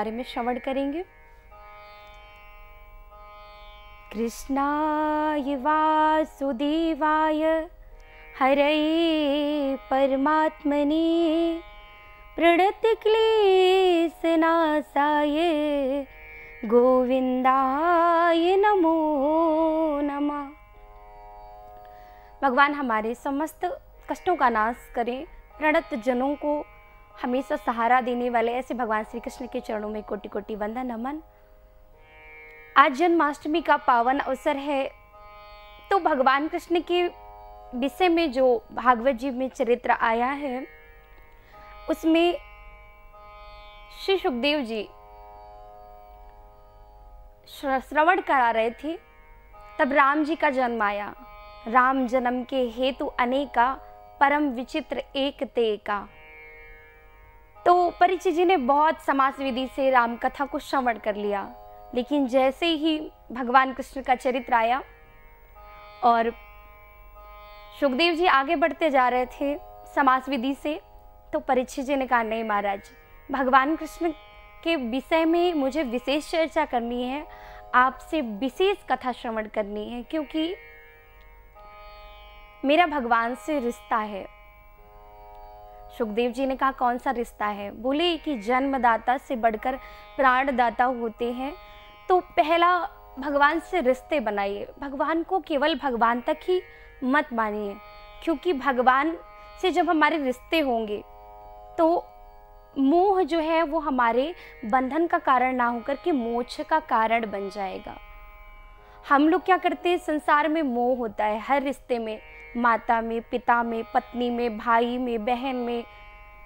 बारे में श्रवण करेंगे। कृष्णाय वासुदेवाय हरये परमात्मने प्रणतक्लेशनाशाय गोविंदाय नमो नमः। भगवान हमारे समस्त कष्टों का नाश करें, प्रणत जनों को हमेशा सहारा देने वाले ऐसे भगवान श्री कृष्ण के चरणों में कोटि कोटि वंदन, नमन। आज जन्माष्टमी का पावन अवसर है तो भगवान कृष्ण के विषय में जो भागवत जी में चरित्र आया है, उसमें श्री सुखदेव जी श्रवण करा रहे थे, तब राम जी का जन्म आया। राम जन्म के हेतु अनेका परम विचित्र एक ते का तो परिचय जी ने बहुत समास विधि से राम कथा को श्रवण कर लिया। लेकिन जैसे ही भगवान कृष्ण का चरित्र आया और सुखदेव जी आगे बढ़ते जा रहे थे समास विधि से तो परीक्षित जी ने कहा, नहीं महाराज, भगवान कृष्ण के विषय में मुझे विशेष चर्चा करनी है। आपसे विशेष कथा श्रवण करनी है, क्योंकि मेरा भगवान से रिश्ता है। सुखदेव जी ने कहा, कौन सा रिश्ता है? बोले कि जन्मदाता से बढ़कर प्राणदाता होते हैं। तो पहला, भगवान से रिश्ते बनाइए। भगवान को केवल भगवान तक ही मत मानिए, क्योंकि भगवान से जब हमारे रिश्ते होंगे तो मोह जो है, वो हमारे बंधन का कारण ना होकर के मोक्ष का कारण बन जाएगा। हम लोग क्या करते हैं? संसार में मोह होता है, हर रिश्ते में। माता में, पिता में, पत्नी में, भाई में, बहन में,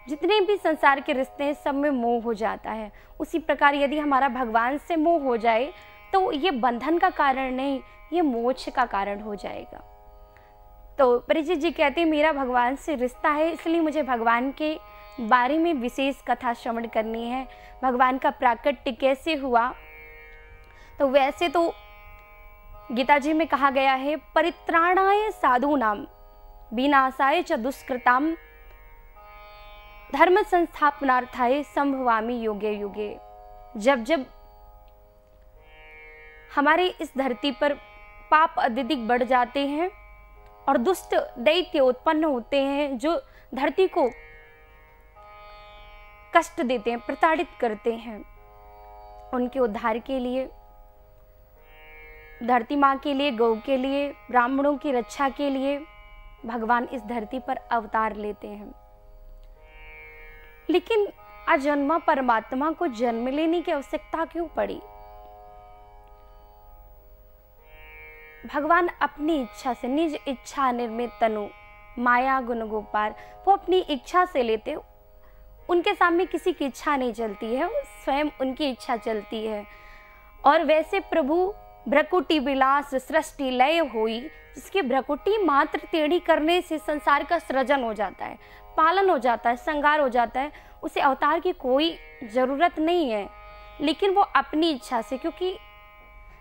जितने भी संसार के रिश्ते हैं, सब में मोह हो जाता है। उसी प्रकार यदि हमारा भगवान से मोह हो जाए तो ये बंधन का कारण नहीं, ये मोक्ष का कारण हो जाएगा। तो परिचित जी कहते हैं, मेरा भगवान से रिश्ता है, इसलिए मुझे भगवान के बारे में विशेष कथा श्रवण करनी है। भगवान का प्राकट्य कैसे हुआ? तो वैसे तो गीता जी में कहा गया है, परित्राणाय साधु नाम विनाशाय च दुष्कृताम, धर्म संस्थापनार्थाय संभवामी युगे युगे। जब जब हमारे इस धरती पर पाप अत्यधिक बढ़ जाते हैं और दुष्ट दैत्य उत्पन्न होते हैं, जो धरती को कष्ट देते हैं, प्रताड़ित करते हैं, उनके उद्धार के लिए धरती माँ के लिए, गौ के लिए, ब्राह्मणों की रक्षा के लिए भगवान इस धरती पर अवतार लेते हैं। लेकिन अजन्मा परमात्मा को जन्म लेने की आवश्यकता क्यों पड़ी? भगवान अपनी इच्छा से, निज इच्छा निर्मित तनु, माया गुण गोपार वो अपनी इच्छा से लेते उनके सामने किसी की इच्छा नहीं चलती है स्वयं उनकी इच्छा चलती है। और वैसे प्रभु भ्रकुटी विलास सृष्टि लय हुई, जिसकी भ्रकुटी मात्र टेढ़ी करने से संसार का सृजन हो जाता है, पालन हो जाता है संगार हो जाता है, उसे अवतार की कोई ज़रूरत नहीं है। लेकिन वो अपनी इच्छा से, क्योंकि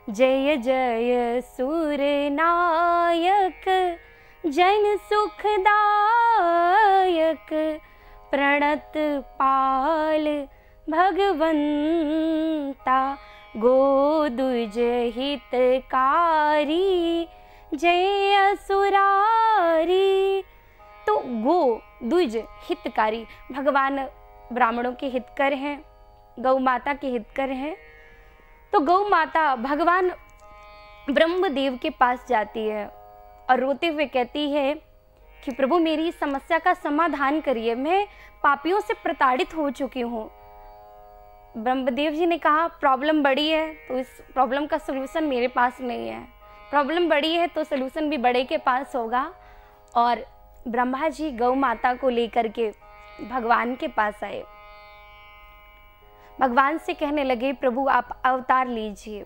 जय जय सूर नायक, जन सुखदायक, प्रणत पाल भगवंता गोदुज हितकारी जय असुरारी। तो गो द्विज हितकारी, भगवान ब्राह्मणों के हितकर हैं, गौ माता के हितकर हैं। तो गौ माता भगवान ब्रह्मदेव के पास जाती है और रोते हुए कहती है कि, प्रभु मेरी समस्या का समाधान करिए, मैं पापियों से प्रताड़ित हो चुकी हूँ। ब्रह्मदेव जी ने कहा प्रॉब्लम बड़ी है तो इस प्रॉब्लम का सलूशन मेरे पास नहीं है। प्रॉब्लम बड़ी है तो सलूशन भी बड़े के पास होगा। और ब्रह्मा जी गौ माता को लेकर के भगवान के पास आए। भगवान से कहने लगे, प्रभु, आप अवतार लीजिए।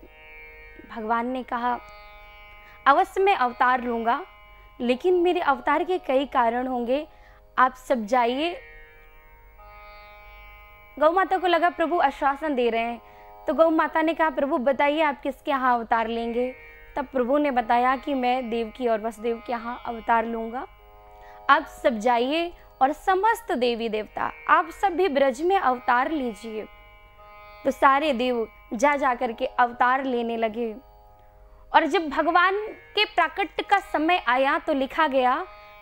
भगवान ने कहा, अवश्य मैं अवतार लूँगा, लेकिन मेरे अवतार के कई कारण होंगे। आप सब जाइए गौ माता को लगा प्रभु आश्वासन दे रहे हैं। तो गौ माता ने कहा, प्रभु, बताइए आप किसके यहाँ अवतार लेंगे? तब प्रभु ने बताया कि मैं देव की और वसुदेव के यहाँ अवतार लूँगा। आप सब जाइए और समस्त देवी देवता, आप सब भी ब्रज में अवतार लीजिए। तो सारे देव जा जा करके अवतार लेने लगे। और जब भगवान के प्राकट्य का समय आया तो लिखा गया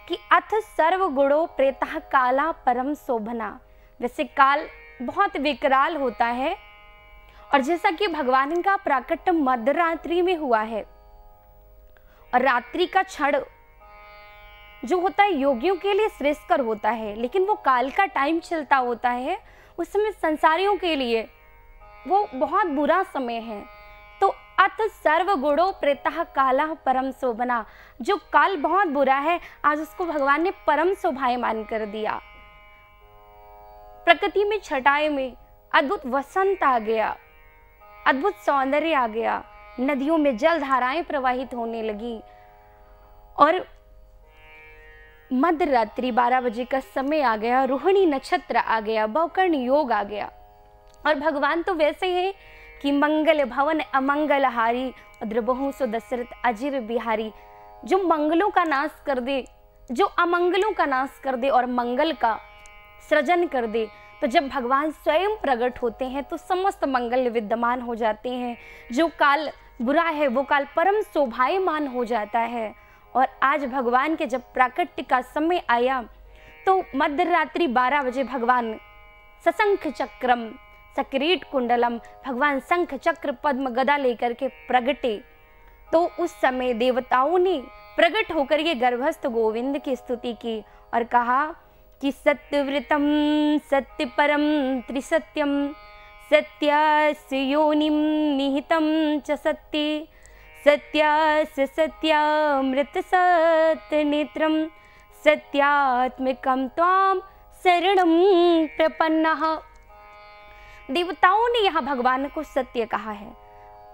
कि अथ सर्व गुणों प्रेता काला परम शोभना। वैसे काल बहुत विकराल होता है। और जैसा कि भगवान का प्राकट्य मध्यरात्रि में हुआ है। और रात्रि का क्षण जो होता है, योगियों के लिए श्रेष्ठकर होता है, लेकिन वो काल का टाइम चलता होता है, उस समय संसारियों के लिए वो बहुत बुरा समय है। तो अत सर्व गुणों प्रेता काला परम शोभना। जो काल बहुत बुरा है, आज उसको भगवान ने परम शोभायमान कर दिया। प्रकृति में छटाए में अद्भुत वसंत आ गया, अद्भुत सौंदर्य आ गया। नदियों में जल धाराएँ प्रवाहित होने लगी और मध्य रात्रि बारह बजे का समय आ गया, रोहिणी नक्षत्र आ गया, बौकर्ण योग आ गया। और भगवान तो वैसे हैं कि मंगल भवन अमंगल हारी द्रबहु सो दशरथ अजीर बिहारी, जो मंगलों का नाश कर दे, जो अमंगलों का नाश कर दे और मंगल का सृजन कर दे। तो जब भगवान स्वयं प्रकट होते हैं तो समस्त मंगल विद्यमान हो जाते हैं। जो काल बुरा है, वो काल परम शोभायमान हो जाता है। और आज भगवान के जब प्राकट्य का समय आया तो मध्य रात्रि बारह बजे भगवान सशंख चक्रम, सक्रीट कुंडलम, भगवान शंख चक्र पद्म गदा लेकर के प्रगटे। तो उस समय देवताओं ने प्रकट होकर के गर्भस्थ गोविंद की स्तुति की और कहा कि सत्यव्रतम सत्य परम त्रिसत्यम सत्यास्य योनिम निहितम च सत्य सत्यास्य सत्यामृत सत्य नेत्रम सत्यात्मकम त्वाम प्रपन्ना। देवताओं ने यहाँ भगवान को सत्य कहा है।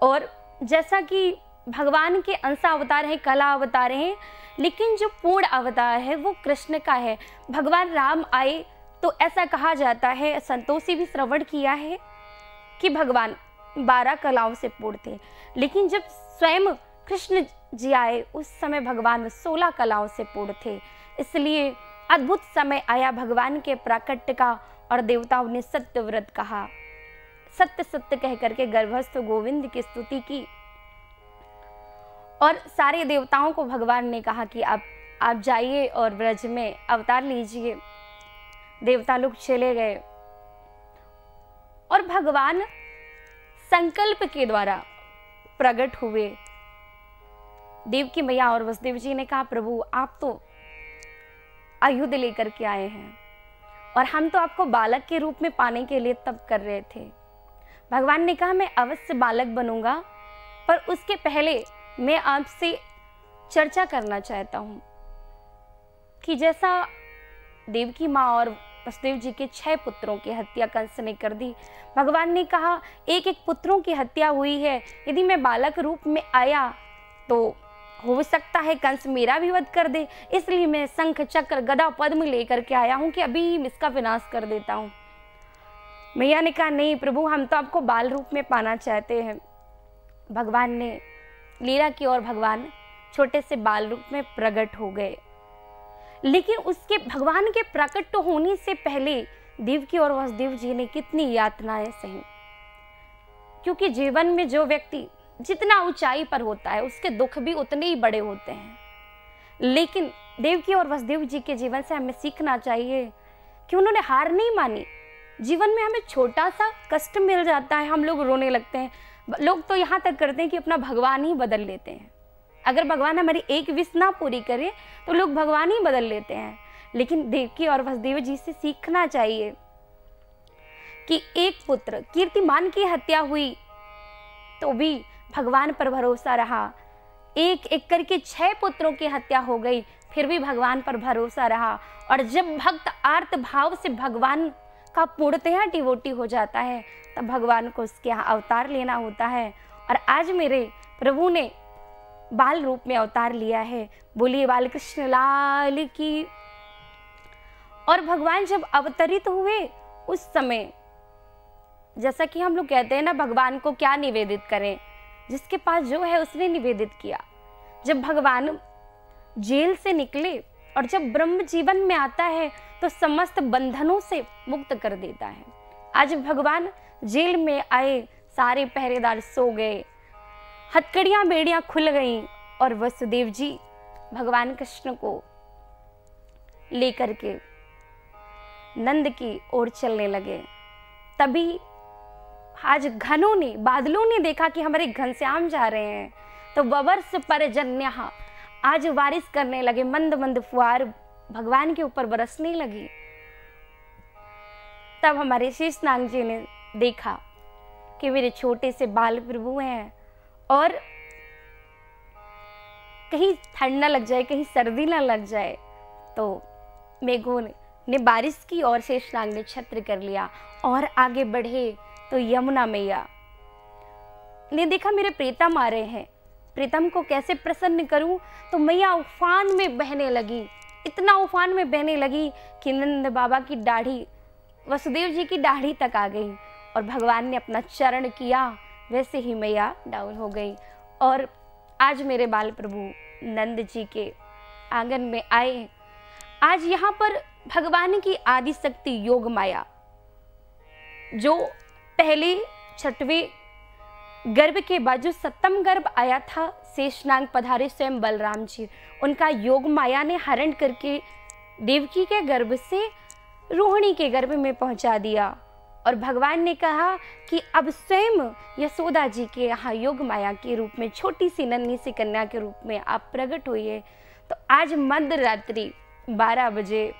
और जैसा कि भगवान के अंश अवतार हैं कला अवतार हैं लेकिन जो पूर्ण अवतार है, वो कृष्ण का है। भगवान राम आए तो ऐसा कहा जाता है संतोषी भी श्रवण किया है कि भगवान बारह कलाओं से पूर्ण थे। लेकिन जब स्वयं कृष्ण जी आए, उस समय भगवान सोलह कलाओं से पूर्ण थे। इसलिए अद्भुत समय आया भगवान के प्राकट्य का और देवताओं ने सत्य व्रत कहा। सत्य सत्य कह करके गर्भस्थ गोविंद की स्तुति की। और सारे देवताओं को भगवान ने कहा कि आप आप जाइए और ब्रज में अवतार लीजिए। देवता लोग चले गए। और भगवान संकल्प के द्वारा प्रकट हुए। देव की मैया और वसुदेव जी ने कहा, प्रभु, आप तो आयुध लेकर के आए हैं और हम तो आपको बालक के रूप में पाने के लिए तब कर रहे थे। भगवान ने कहा, मैं अवश्य बालक बनूँगा, पर उसके पहले मैं आपसे चर्चा करना चाहता हूँ कि जैसा देव की माँ और वसुदेव जी के छह पुत्रों की हत्या कंस ने कर दी। भगवान ने कहा एक एक पुत्रों की हत्या हुई है। यदि मैं बालक रूप में आया तो हो सकता है कंस मेरा भी वध कर दे। इसलिए मैं शंख, चक्र, गदा, पद्म लेकर के आया हूँ कि अभी ही इसका विनाश कर देता हूँ। मैया ने कहा, नहीं प्रभु, हम तो आपको बाल रूप में पाना चाहते हैं। भगवान ने लीला की ओर भगवान छोटे से बाल रूप में प्रकट हो गए। लेकिन उसके भगवान के प्रकट होने से पहले देव की और वसुदेव जी ने कितनी यातनाएँ सही। क्योंकि जीवन में जो व्यक्ति जितना ऊंचाई पर होता है, उसके दुख भी उतने ही बड़े होते हैं। लेकिन देव की और वसुदेव जी के जीवन से हमें सीखना चाहिए कि उन्होंने हार नहीं मानी। जीवन में हमें छोटा सा कष्ट मिल जाता है, हम लोग रोने लगते हैं लोग तो यहाँ तक करते हैं कि अपना भगवान ही बदल लेते हैं। अगर भगवान हमारी एक विश ना पूरी करे तो लोग भगवान ही बदल लेते हैं। लेकिन देवकी और वसुदेव जी से सीखना चाहिए कि एक पुत्र कीर्तिमान की हत्या हुई तो भी भगवान पर भरोसा रहा। एक एक करके छह पुत्रों की हत्या हो गई, फिर भी भगवान पर भरोसा रहा। और जब भक्त आर्त भाव से भगवान का पूर्णतया डिवोटी हो जाता है। तब भगवान को उसके यहाँ अवतार लेना होता है। और आज मेरे प्रभु ने बाल रूप में अवतार लिया है। बोलिए बाल कृष्ण लाल की। और भगवान जब अवतरित हुए उस समय, जैसा कि हम लोग कहते हैं ना, भगवान को क्या निवेदित करें? जिसके पास जो है, उसने निवेदित किया। जब भगवान जेल से निकले और जब ब्रह्म जीवन में आता है तो समस्त बंधनों से मुक्त कर देता है। आज भगवान जेल में आए, सारे पहरेदार सो गए, हथकड़ियाँ बेड़ियाँ खुल गईं और वसुदेव जी भगवान कृष्ण को लेकर के नंद की ओर चलने लगे। तभी आज घनों ने, बादलों ने देखा कि हमारे घनश्याम जा रहे हैं। तो ववर्ष पर जन्य आज बारिश करने लगे, मंद मंद फुहार भगवान के ऊपर बरसने लगी। तब हमारे शेष नाग जी ने देखा कि मेरे छोटे से बाल प्रभु हैं और कहीं ठंड ना लग जाए, कहीं सर्दी ना लग जाए तो मेघों ने बारिश की और शेषनाग ने छत्र कर लिया और आगे बढ़े तो यमुना मैया ने देखा मेरे प्रेता मारे हैं। प्रीतम को कैसे प्रसन्न करूँ? तो मैया उफान में बहने लगी। इतना उफान में बहने लगी कि नंद बाबा की दाढ़ी, वसुदेव जी की दाढ़ी तक आ गई और भगवान ने अपना चरण किया। वैसे ही मैया डाउन हो गई और आज मेरे बाल प्रभु नंद जी के आँगन में आए। आज यहाँ पर भगवान की आदि शक्ति योग माया, जो पहले छठवें गर्भ के बाद जो सप्तम गर्भ आया था, शेषनाग पधारे स्वयं बलराम जी उनका योग माया ने हरण करके देवकी के गर्भ से रोहिणी के गर्भ में पहुँचा दिया। और भगवान ने कहा कि अब स्वयं यशोदा जी के यहाँ योग माया के रूप में, छोटी सी नन्ही सी कन्या के रूप में आप प्रकट हुए तो आज मध्य रात्रि, बारह बजे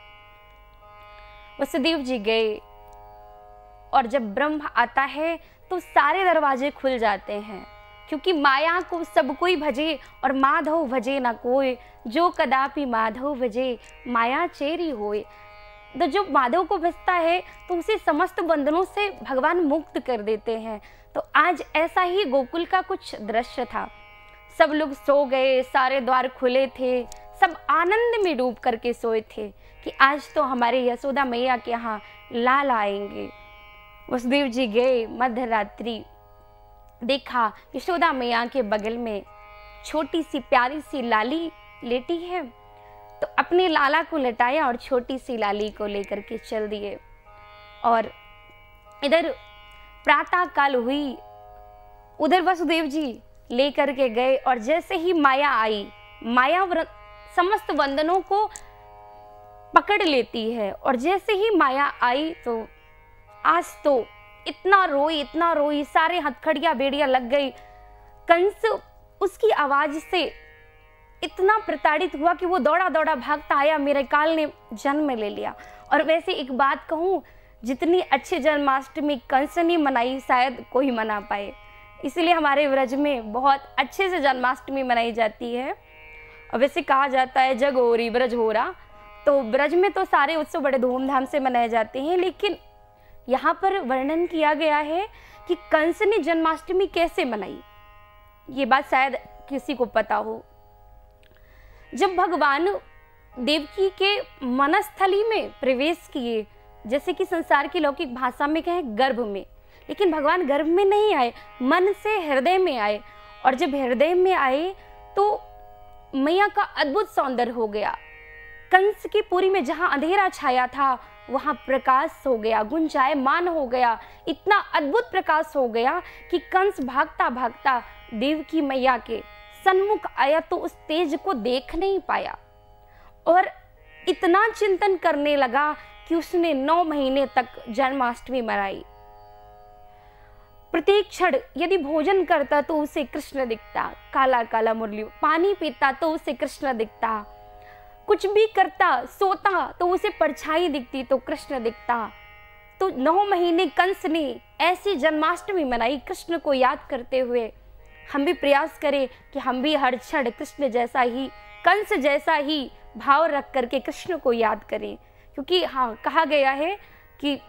वसुदेव जी गए। और जब ब्रह्म आता है तो सारे दरवाजे खुल जाते हैं। क्योंकि माया को सब कोई भजे और माधव भजे ना कोई। जो कदापि माधव भजे, माया चेरी होए। तो जो माधव को भजता है तो उसे समस्त बंधनों से भगवान मुक्त कर देते हैं। तो आज ऐसा ही गोकुल का कुछ दृश्य था। सब लोग सो गए, सारे द्वार खुले थे। सब आनंद में डूब करके सोए थे कि आज तो हमारे यशोदा मैया के यहाँ लाल आएँगे। वसुदेव जी गए मध्य रात्रि देखा यशोदा मैया के बगल में छोटी सी प्यारी सी लाली लेटी है। तो अपने लाला को लटाया और छोटी सी लाली को लेकर के चल दिए। और इधर प्रातः काल हुई। उधर वसुदेव जी लेकर के गए और जैसे ही माया आई, माया समस्त वंदनों को पकड़ लेती है। और जैसे ही माया आई तो आज तो इतना रोई इतना रोई, सारे हथखड़िया, बेड़िया लग गई। कंस उसकी आवाज़ से इतना प्रताड़ित हुआ कि वो दौड़ा दौड़ा भागता आया, मेरे काल ने जन्म ले लिया। और वैसे एक बात कहूँ, जितनी अच्छी जन्माष्टमी कंस ने मनाई, शायद कोई मना पाए। इसलिए हमारे व्रज में बहुत अच्छे से जन्माष्टमी मनाई जाती है। और वैसे कहा जाता है, जग हो रही ब्रज हो रहा तो ब्रज में तो सारे उत्सव बड़े धूमधाम से मनाए जाते हैं, लेकिन यहाँ पर वर्णन किया गया है कि कंस ने जन्माष्टमी कैसे मनाई। ये बात शायद किसी को पता हो। जब भगवान देवकी के मनस्थली में प्रवेश किए, जैसे कि संसार की लौकिक भाषा में कहें, गर्भ में, लेकिन भगवान गर्भ में नहीं आए, मन से हृदय में आए, और जब हृदय में आए तो मैया का अद्भुत सौंदर्य हो गया। कंस की पूरी में जहाँ अंधेरा छाया था वहाँ प्रकाश हो गया गुंजाय मान हो गया, इतना अद्भुत प्रकाश हो गया कि कंस भागता भागता देव की मैया के सन्मुख आया तो उस तेज को देख नहीं पाया और इतना चिंतन करने लगा कि उसने नौ महीने तक जन्माष्टमी मनाई। प्रत्येक क्षण यदि भोजन करता तो उसे कृष्ण दिखता काला काला मुरली पानी पीता तो उसे कृष्ण दिखता। कुछ भी करता, सोता तो उसे परछाई दिखती तो कृष्ण दिखता। तो नौ महीने कंस ने ऐसी जन्माष्टमी मनाई कृष्ण को याद करते हुए। हम भी प्रयास करें कि हम भी हर क्षण कृष्ण जैसा ही, कंस जैसा ही भाव रख करके कृष्ण को याद करें। क्योंकि हाँ कहा गया है कि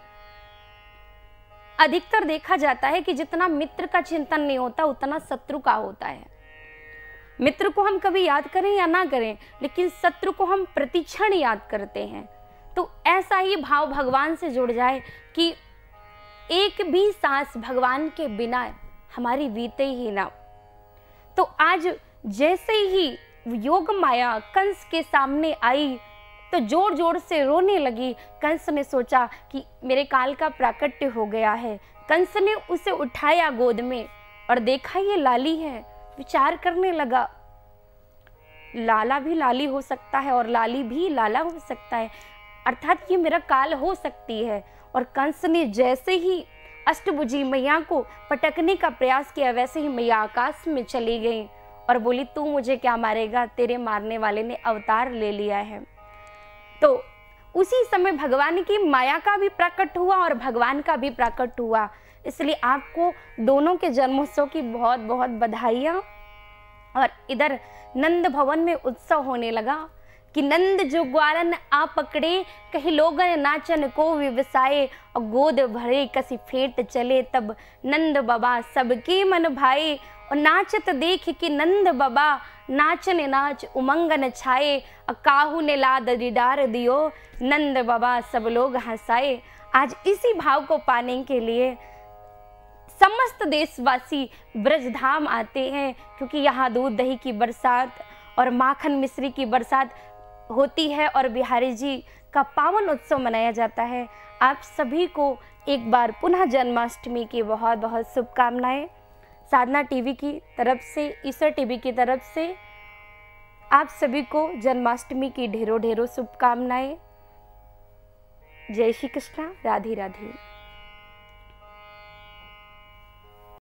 अधिकतर देखा जाता है कि जितना मित्र का चिंतन नहीं होता, उतना शत्रु का होता है। मित्र को हम कभी याद करें या ना करें, लेकिन शत्रु को हम प्रतिक्षण याद करते हैं। तो ऐसा ही भाव भगवान से जुड़ जाए कि एक भी सांस भगवान के बिना हमारी बीते ही ना। तो आज जैसे ही योग माया कंस के सामने आई तो ज़ोर ज़ोर से रोने लगी। कंस ने सोचा कि मेरे काल का प्राकट्य हो गया है। कंस ने उसे उठाया गोद में और देखा, ये लाली है। विचार करने लगा। लाला भी लाली हो सकता है और लाली भी लाला हो सकता है। अर्थात ये मेरा काल हो सकती है और कंस ने जैसे ही अष्टभुजी मैया को पटकने का प्रयास किया, वैसे ही मैया आकाश में चली गई और बोली, तू मुझे क्या मारेगा? तेरे मारने वाले ने अवतार ले लिया है। तो उसी समय भगवान की माया का भी प्रकट हुआ और भगवान का भी प्रकट हुआ। इसलिए आपको दोनों के जन्मोत्सव की बहुत बहुत बधाइयाँ। और इधर नंद भवन में उत्सव होने लगा कि नंद जो ग्वालन आ पकड़े, कहीं लोगन नाचन को व्यवसाय और गोद भरे कसी फेंट चले, तब नंद बाबा सबके मन भाई और नाचत देख कि नंद बाबा नाचन नाच उमंगन छाए और काहू ने लाद डिडार दियो नंद बाबा सब लोग हंसाए आज इसी भाव को पाने के लिए समस्त देशवासी ब्रजधाम आते हैं क्योंकि यहाँ दूध दही की बरसात और माखन मिश्री की बरसात होती है और बिहारी जी का पावन उत्सव मनाया जाता है आप सभी को एक बार पुनः जन्माष्टमी की बहुत बहुत शुभकामनाएँ साधना टीवी की तरफ़ से ईसर टीवी की तरफ़ से आप सभी को जन्माष्टमी की ढेरों ढेरों शुभकामनाएँ। जय श्री कृष्णा, राधे राधे।